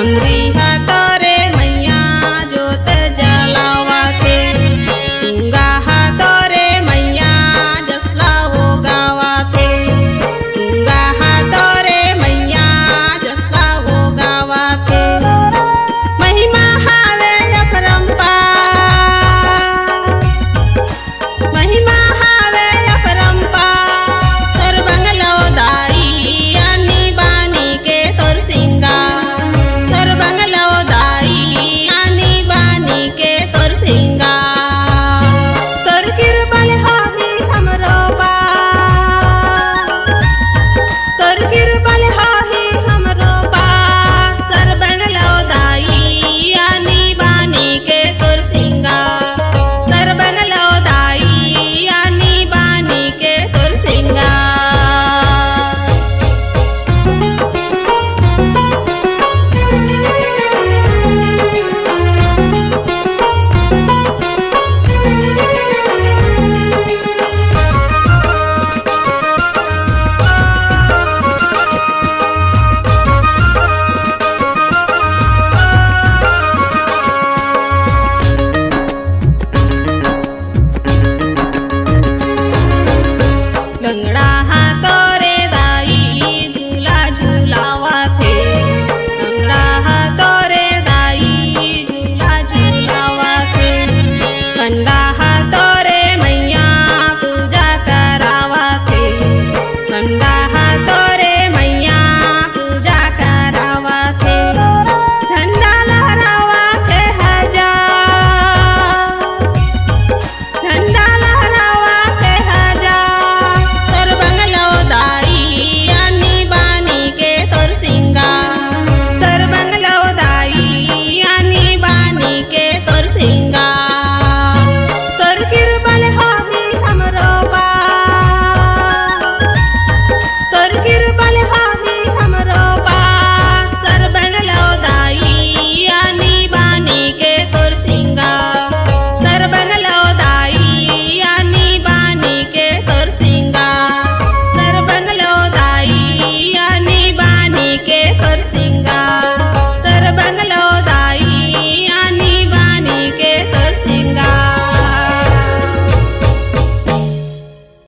Андрей. tinga rừng ra